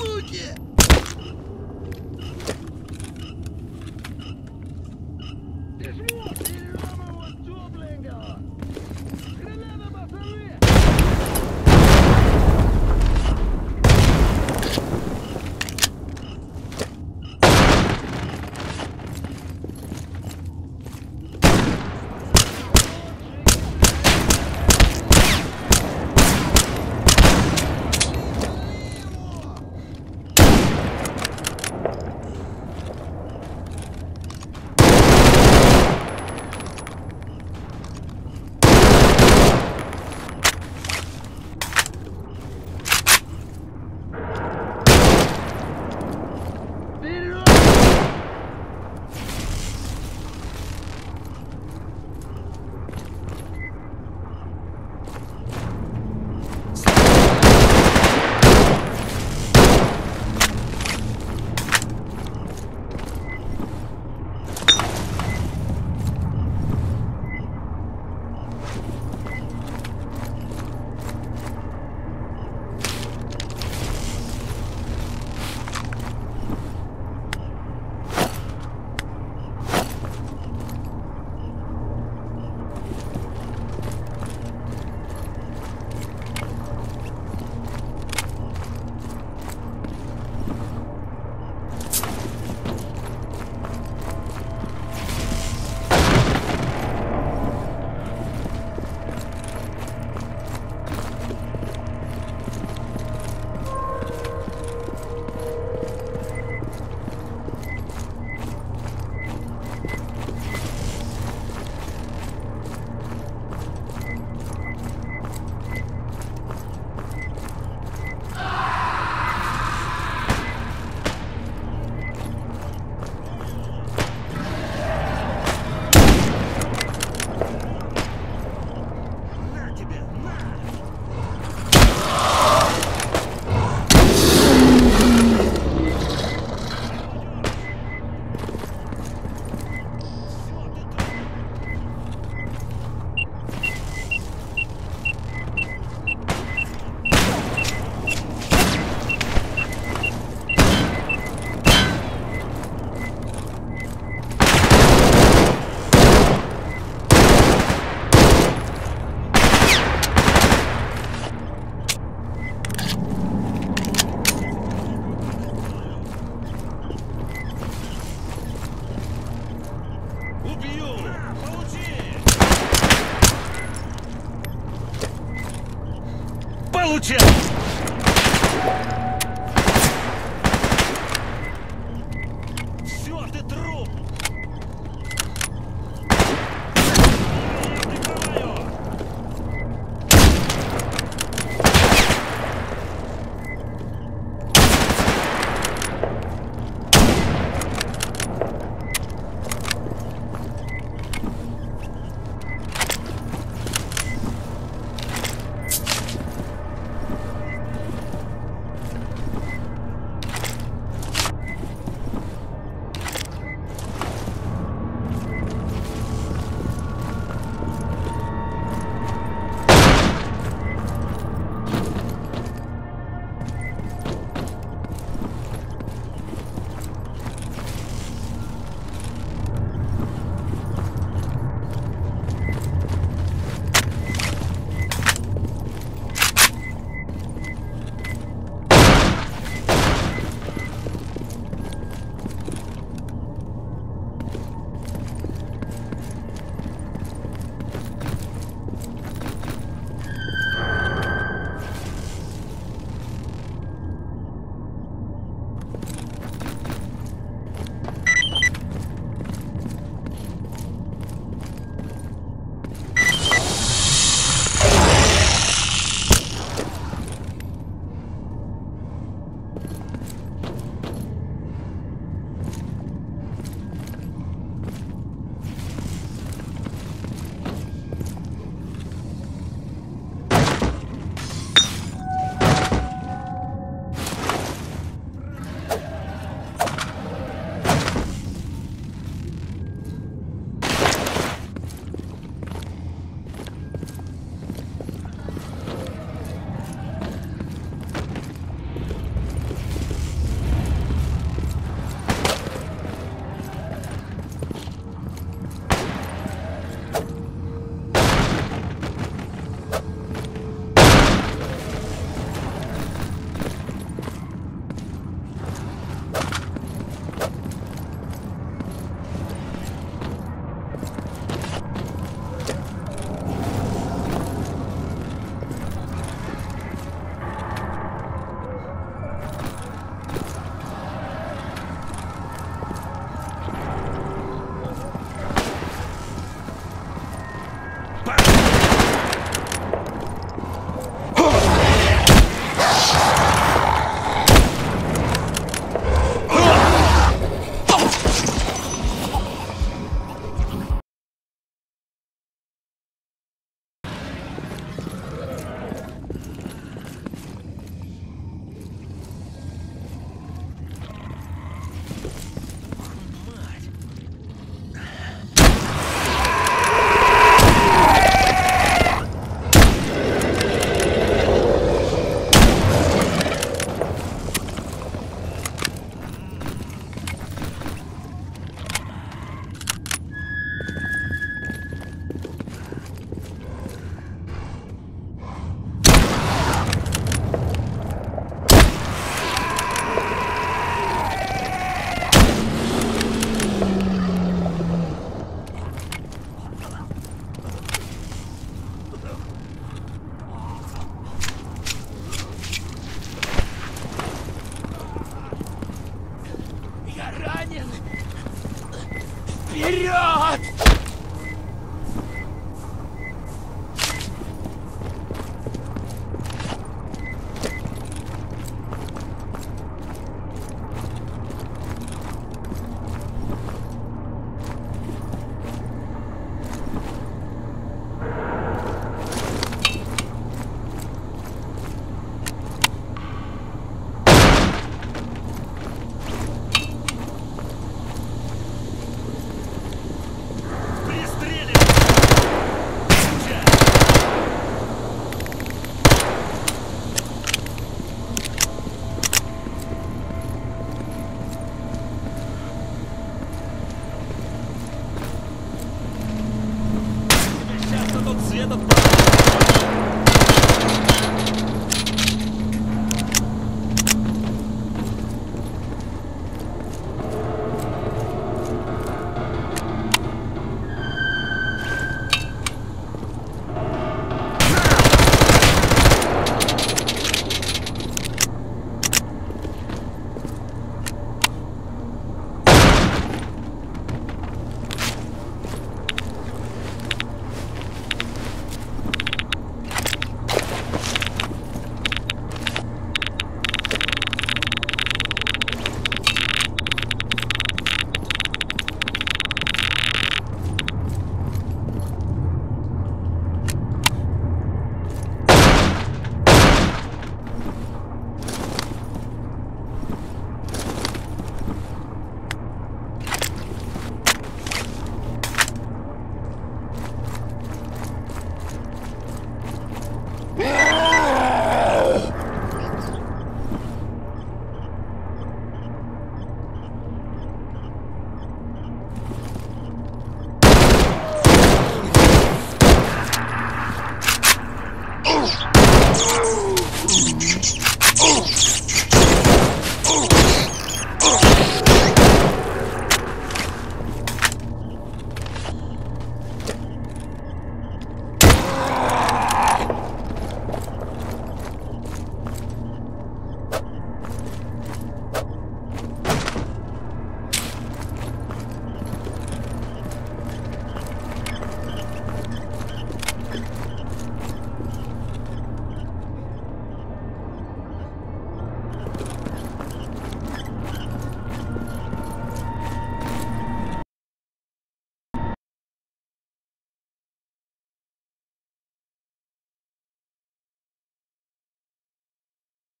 出去 получил!